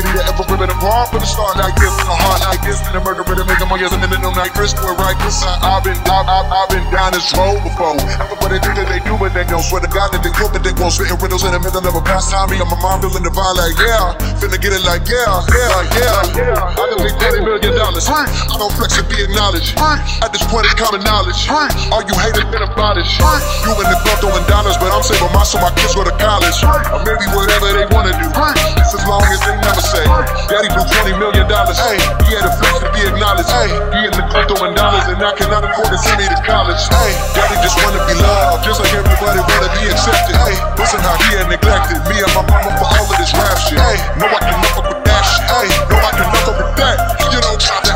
enemy that ever rip it apart. From the start like this, a heart like this, and a murder, but make them all yes, and then no night, Chris, we're right this side. I've been, I've, I've, I've been down this road before. Everybody think that they do, but they don't. Swear to God that they cook, but they won't. Spitting riddles in the middle of a pastime. Me and my mom feeling the vibe like, yeah. Finna get it like, yeah, yeah, yeah, yeah. I done made 20 million dollars. I don't flex and be acknowledged. At this point, it's common knowledge. All you haters been about it. You in the club throwing dollars, but I'm saving my so my kids go to college. Or maybe whatever they wanna do. Just as long as they never say, Daddy blew 20 million dollars. Hey, he had a flex to be acknowledged. Hey, he in the club throwing dollars, and I cannot afford to send me to college. Hey, Daddy just wanna be loved, just like everybody wanna be accepted. Hey, listen how he had neglected me and my mama for all of this rap shit. Hey, no I can fuck with that shit. Hey, no I can fuck with that.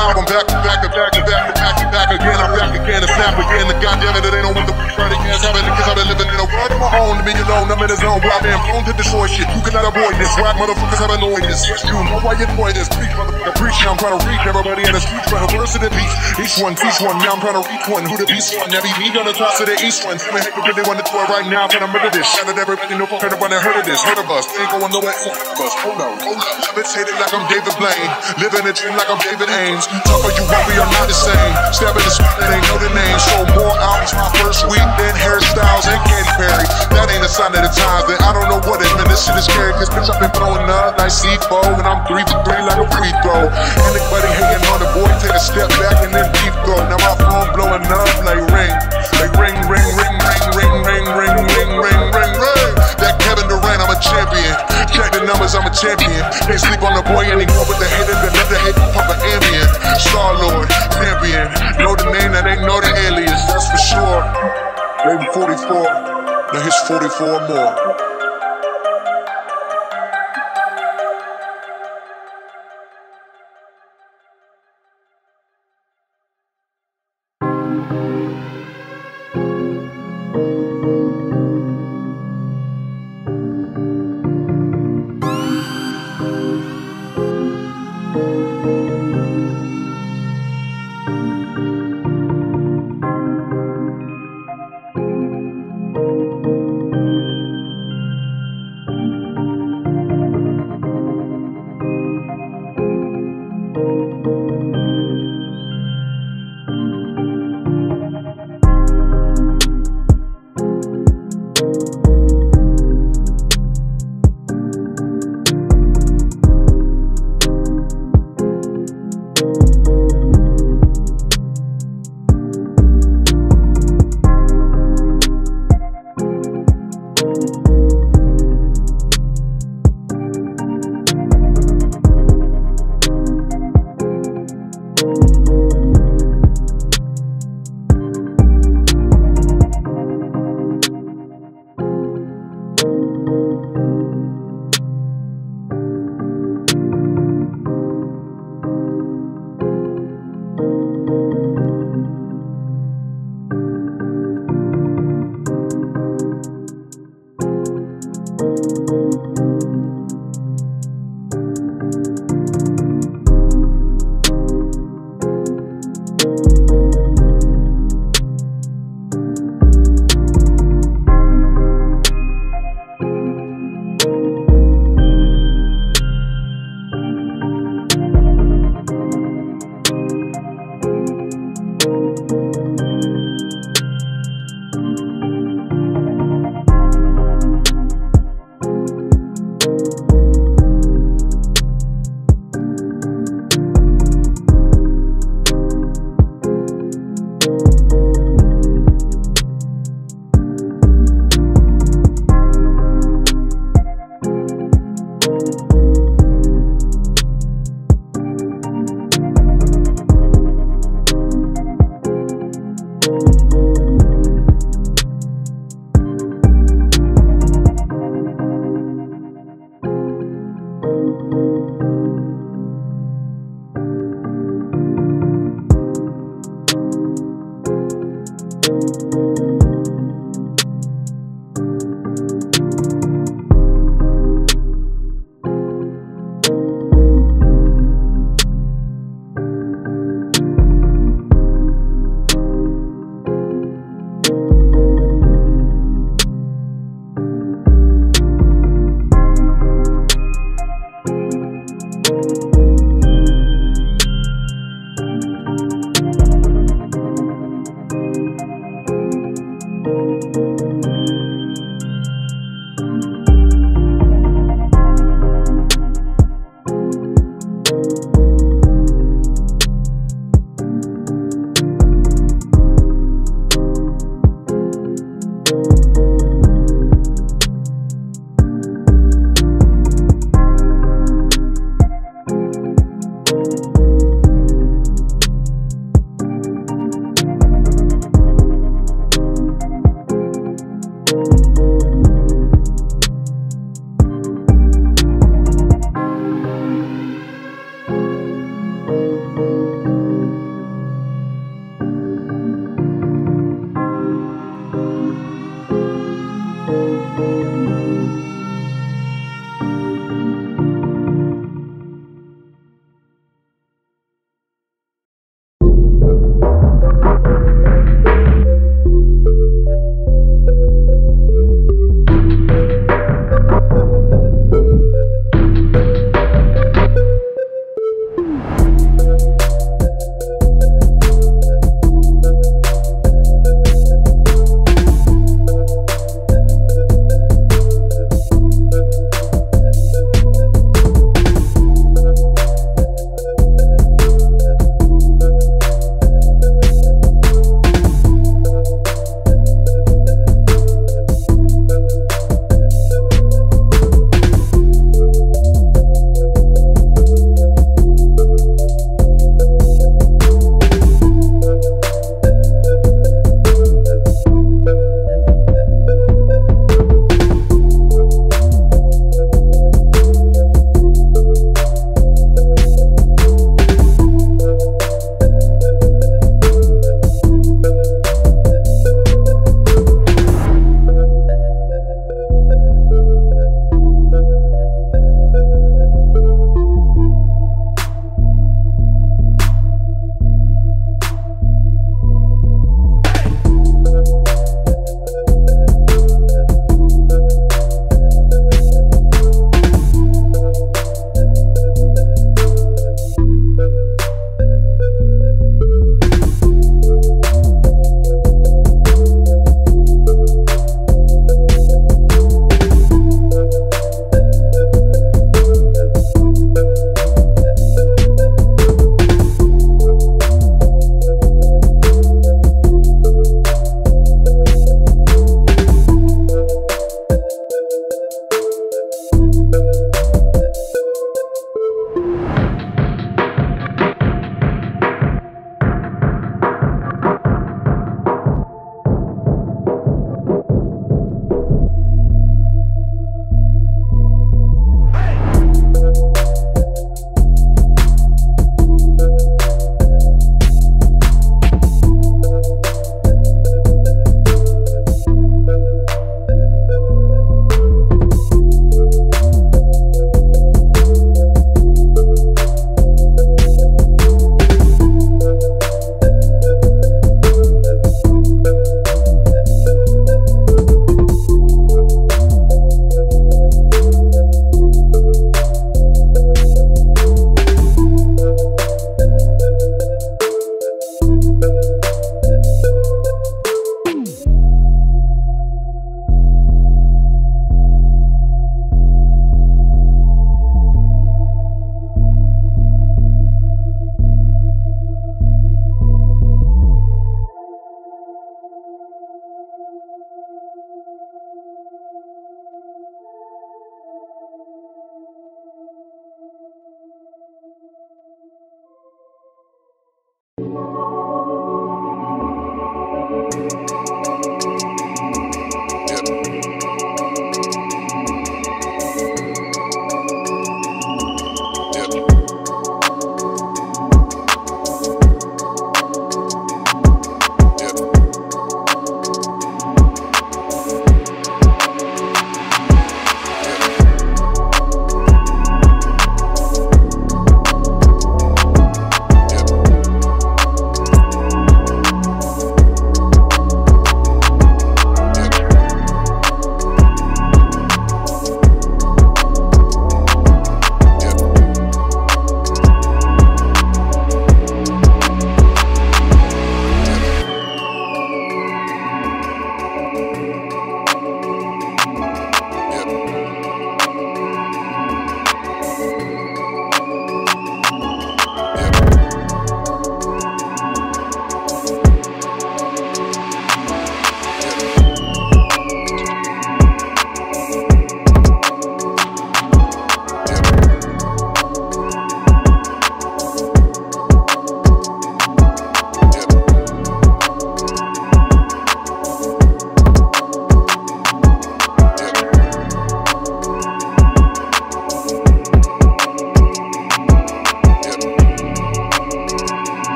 Album back to back to back to back to back to back again. I'm back again and snap again. The goddamn it, they don't want the Friday gas having the kids out there living in a world of my own. To me alone, I'm in the zone where I've been prone to destroy shit. You cannot avoid this. Whack motherfuckers have annoyed this. You know why you avoid this. Preach, motherfucker, preach. I'm trying to reach everybody in the streets, trying to verse to the beast. Each one, teach one. Now I'm trying to reach one. Who the beast one? Every me gonna toss to the east one. Some hate really want to tour right now. I'm trying to murder this. Shout out everybody, no fucking everybody heard of this. Heard of us. Ain't going nowhere. Fuck. Hold on, hold on. Levitated like I'm David Blaine. Living a dream like I'm David Ames. Talk all you want, we are not the same. Stabbing spot that ain't know the name. So more albums my first week than hairstyles and Katy Perry. That ain't a sign of the times. Then I don't know what it meant. This shit is scary. Cause bitch, I've been throwing up like C4. And I'm three for three like a free throw. Anybody hating on the boy, take a step back and then deep throw. Now my phone blowing up like ring. Like ring, ring, ring, ring, ring, ring, ring, ring, ring, ring, ring. That Kevin Durant, I'm a champion. Check the numbers, I'm a champion. Can't sleep on the boy anymore, but the hater, Star Lord, champion. Know the name, that ain't know the alias, that's for sure. Baby 44, now here's 44 more.